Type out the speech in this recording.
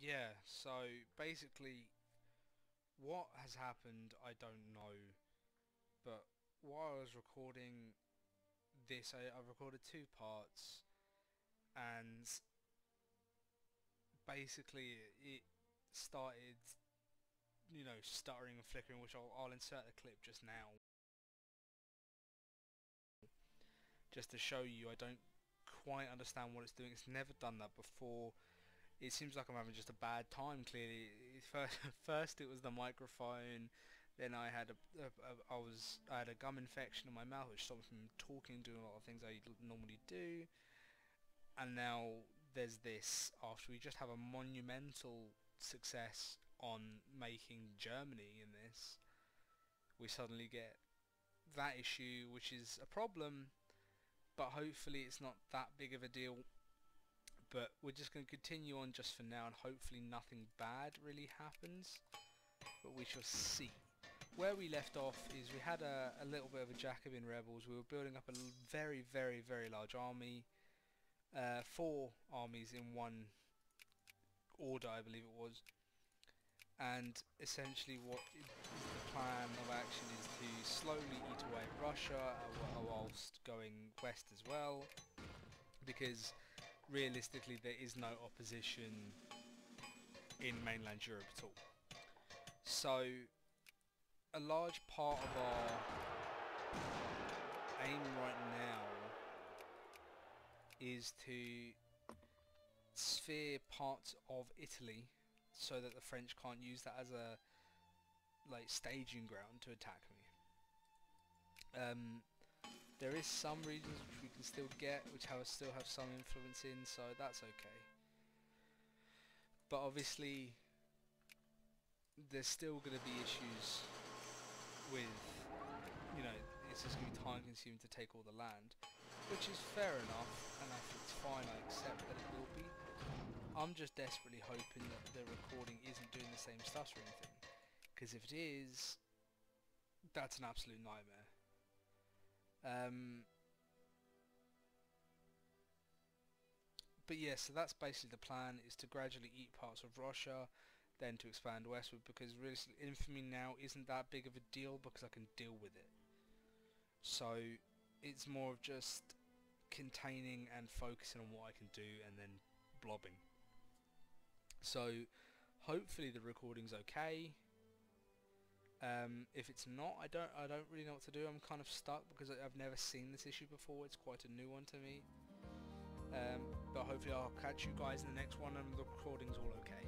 yeah, so basically, what has happened, I don't know, but while I was recording this, I, I recorded two parts, and basically it started, you know, stuttering and flickering, which I'll, I'll insert a clip just now, just to show you I don't quite understand what it's doing. It's never done that before it seems like I'm having just a bad time. Clearly, first, first it was the microphone, then I had a, a, a I was I had a gum infection in my mouth, which stopped me from talking, doing a lot of things I normally do, and now there's this. After we just have a monumental success on making Germany in this, we suddenly get that issue, which is a problem, but hopefully it's not that big of a deal but we're just going to continue on just for now and hopefully nothing bad really happens. But we shall see. Where we left off is we had a, a little bit of a Jacobin rebels. We were building up a very very very large army uh, four armies in one order I believe it was. And essentially what the plan of action is to slowly eat away Russia uh, whilst going west as well. Because realistically there is no opposition in mainland Europe at all. So a large part of our aim right now is to sphere parts of Italy so that the French can't use that as a like staging ground to attack me. Um, there is some we can still get, which I still have some influence in, so that's okay. But obviously, there's still going to be issues with, you know, it's just going to be time consuming to take all the land, which is fair enough, and if it's fine, I accept that it will be. I'm just desperately hoping that the recording isn't doing the same stuff or anything, because if it is, that's an absolute nightmare. Um, but yeah, so that's basically the plan, is to gradually eat parts of Russia, then to expand westward, because really, infamy now isn't that big of a deal because I can deal with it. So it's more of just containing and focusing on what I can do and then blobbing. So hopefully the recording's okay. Um, if it's not, I don't I don't really know what to do. I'm kind of stuck because I've never seen this issue before. It's quite a new one to me hopefully I'll catch you guys in the next one and the recording's all okay.